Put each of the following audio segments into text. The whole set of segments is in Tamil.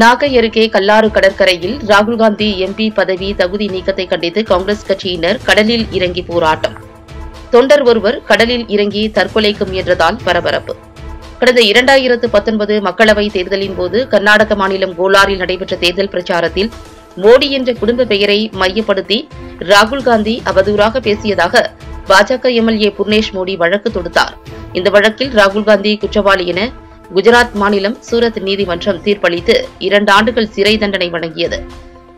நாகை அருகே கல்லாறு கடற்கரையில் ராகுல் காந்தி எம்பி பதவி தகுதி நீக்கத்தை கண்டித்து காங்கிரஸ் கட்சியினர் கடலில் இறங்கி போராட்டம். தொண்டர் ஒருவர் கடலில் இறங்கி தற்கொலைக்கு முயன்றதால் பரபரப்பு. கடந்த இரண்டாயிரத்து பத்தொன்பது மக்களவைத் தேர்தலின் போது கர்நாடக மாநிலம் கோலாரில் நடைபெற்ற தேர்தல் பிரச்சாரத்தில் மோடி என்ற குடும்ப பெயரை மையப்படுத்தி ராகுல் காந்தி அவதூறாக பேசியதாக பாஜக எம்எல்ஏ புர்னேஷ் மோடி வழக்கு தொடுத்தார். இந்த வழக்கில் ராகுல் காந்தி குற்றவாளி என குஜராத் மாநிலம் சூரத் நீதிமன்றம் தீர்ப்பளித்து இரண்டு ஆண்டுகள் சிறை தண்டனை வழங்கியது.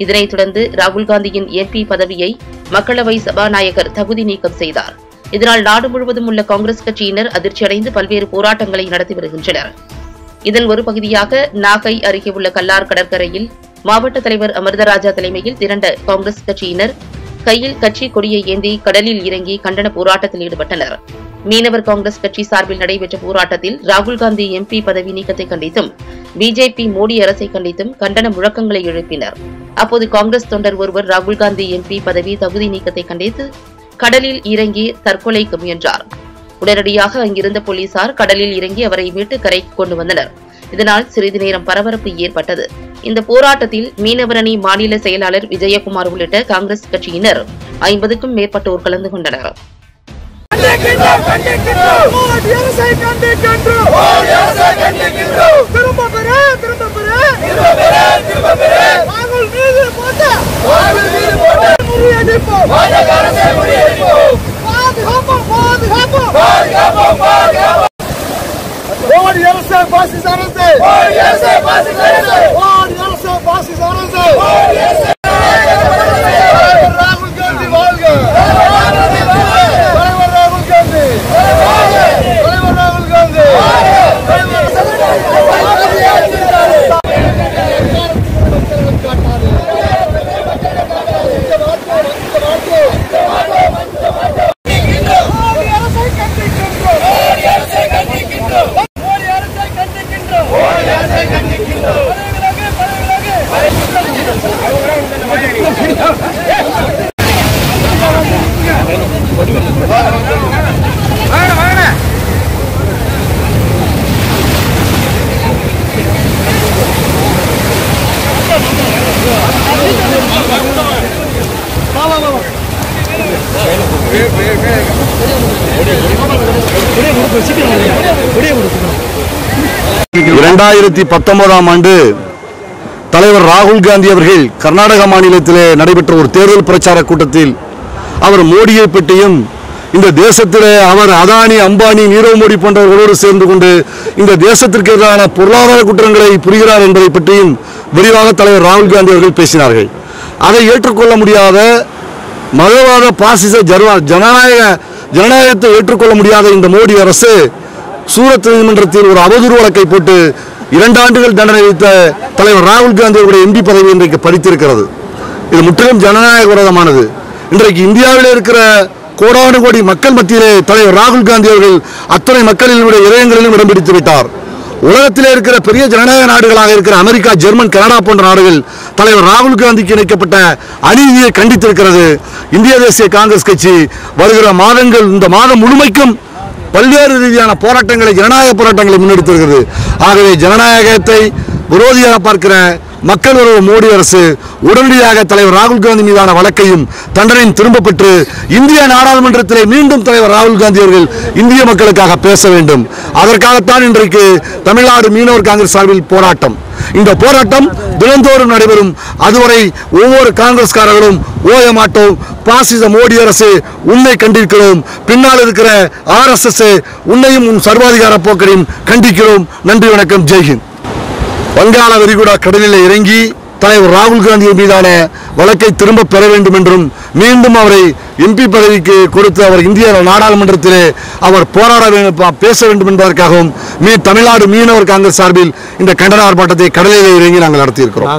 இதனைத் தொடர்ந்து ராகுல் காந்தியின் எம்பி பதவியை மக்களவை சபாநாயகர் தகுதி நீக்கம் செய்தார். இதனால் நாடு முழுவதும் உள்ள காங்கிரஸ் கட்சியினர் அதிர்ச்சியடைந்து பல்வேறு போராட்டங்களை நடத்தி வருகின்றனர். இதன் ஒரு பகுதியாக நாகை அருகே உள்ள கல்லார் கடற்கரையில் மாவட்ட தலைவர் அமிர்தராஜா தலைமையில் திரண்ட காங்கிரஸ் கட்சியினர் கையில் கட்சி கொடியை ஏந்தி கடலில் இறங்கி கண்டன போராட்டத்தில் ஈடுபட்டனர். மீனவர் காங்கிரஸ் கட்சி சார்பில் நடைபெற்ற போராட்டத்தில் ராகுல் காந்தி எம்பி பதவி நீக்கத்தை கண்டித்தும் பிஜேபி மோடி அரசை கண்டித்தும் கண்டன முழக்கங்களை எழுப்பினர். அப்போது காங்கிரஸ் தொண்டர் ஒருவர் ராகுல் காந்தி எம்பி பதவி தகுதி நீக்கத்தை கண்டித்து கடலில் இறங்கி தற்கொலைக்கு முயன்றார். உடனடியாக அங்கிருந்த போலீசார் கடலில் இறங்கி அவரை மீட்டு கரைக்கு கொண்டு வந்தனர். இதனால் சிறிது நேரம் பரபரப்பு ஏற்பட்டது. இந்த போராட்டத்தில் மீனவரணி மாநில செயலாளர் விஜயகுமார் உள்ளிட்ட காங்கிரஸ் கட்சியினர் ஐம்பதுக்கும் மேற்பட்டோர் கலந்து கொண்டனர். கண்டிக்கின்றோம் கண்டிக்கின்றோம். மோடி அரசை கண்டிக்கின்றோம். மோடி அரசை கண்டிக்கின்றோம். திரும்ப பெற திரும்ப பெற. திரும்ப பெற திரும்ப பெற. ராகுல் மீது போட்ட. ராகுல் மீது போட்ட. முறியடிப்போம். பாஜக அரசை முறியடிப்போம். பாதுகாப்போம் பாதுகாப்போம். பாதுகாப்போம் பாதுகாப்போம். மோடி அரசு பாசிஸ் அரசு. மோடி அரசு பாசிஸ் அரசு மோடி அரசு பாசிஸ் அரசு மோடி அரசு ராகுல் காந்தி வாழ்க தலைவர் ராகுல் காந்தி தலைவர் ராகுல் காந்தி மோடி அரசை கண்டிக்கின்றோம் மோடி அரசை கண்டிக்கின்றோம் மோடி அரசை கண்டிக்கின்றோம் மோடி அரசை கண்டிக்கின்றோம் பரவிலகு பரவிலகு இரண்டாயிரத்தி பத்தொன்பதாம் ஆண்டு தலைவர் ராகுல் காந்தி அவர்கள் கர்நாடக மாநிலத்திலே நடைபெற்ற ஒரு தேர்தல் பிரச்சார கூட்டத்தில் அவர் மோடியை பற்றியும் இந்த தேசத்திலே அவர் அதானி அம்பானி நீரவ் மோடி போன்றவர்களோடு சேர்ந்து கொண்டு இந்த தேசத்திற்கு எதிரான பொருளாதார குற்றங்களை புரிகிறார் என்பதை பற்றியும் விரிவாக தலைவர் ராகுல் காந்தி அவர்கள் பேசினார்கள். அதை ஏற்றுக்கொள்ள முடியாத மதவாத பாசிச ஜர்வா ஜனநாயக ஜனநாயகத்தை ஏற்றுக்கொள்ள முடியாத இந்த மோடி அரசு சூரத் நீதிமன்றத்தில் ஒரு அவதூறு வழக்கை போட்டு இரண்டு ஆண்டுகள் தண்டனை வைத்த தலைவர் ராகுல் காந்தி அவருடைய எம்பி பதவி இன்றைக்கு பறித்திருக்கிறது இது முற்றிலும் ஜனநாயக விரோதமானது. இன்றைக்கு இந்தியாவில் இருக்கிற கோடானு கோடி மக்கள் மத்தியிலே தலைவர் ராகுல் காந்தி அவர்கள் அத்தனை மக்களினுடைய இதயங்களிலும் இடம் பிடித்து விட்டார். உலகத்திலே இருக்கிற பெரிய ஜனநாயக நாடுகளாக இருக்கிற அமெரிக்கா ஜெர்மன் கனடா போன்ற நாடுகள் தலைவர் ராகுல் காந்திக்கு இணைக்கப்பட்ட அநீதியை கண்டித்திருக்கிறது. இந்திய தேசிய காங்கிரஸ் கட்சி வருகிற மாதங்கள் இந்த மாதம் முழுமைக்கும் பல்வேறு ரீதியான போராட்டங்களை ஜனநாயக போராட்டங்களை முன்னெடுத்திருக்கிறது. ஆகவே ஜனநாயகத்தை விரோதியாக பார்க்கிற மக்கள் உறவு மோடி அரசு உடனடியாக தலைவர் ராகுல் காந்தி மீதான வழக்கையும் தண்டனையும் திரும்ப பெற்று இந்திய நாடாளுமன்றத்திலே மீண்டும் தலைவர் ராகுல் காந்தி அவர்கள் இந்திய மக்களுக்காக பேச வேண்டும். அதற்காகத்தான் இன்றைக்கு தமிழ்நாடு மீனவர் காங்கிரஸ் சார்பில் போராட்டம். இந்த போராட்டம் தினந்தோறும் நடைபெறும். அதுவரை ஒவ்வொரு காங்கிரஸ்காரர்களும் ஓய மாட்டோம் பாசிச மோடி அரசு உன்னை கண்டிருக்கிறோம். பின்னால் இருக்கிற ஆர்எஸ்எஸ் உன்னையும் உன் சர்வாதிகார போக்கரையும் கண்டிக்கிறோம். நன்றி வணக்கம். ஜெய்ஹிந்த் வங்காள விரிகுடா கடலில் இறங்கி தலைவர் ராகுல் காந்தி மீதான வழக்கை திரும்ப பெற வேண்டும் என்றும் மீண்டும் அவரை எம்பி பதவிக்கு கொடுத்து அவர் இந்திய நாடாளுமன்றத்திலே அவர் போராட வேண்டும் பேச வேண்டும் என்பதற்காகவும் மீ தமிழ்நாடு மீனவர் காங்கிரஸ் சார்பில் இந்த கண்டன ஆர்ப்பாட்டத்தை கடலில் இறங்கி நாங்கள் நடத்தியிருக்கிறோம்.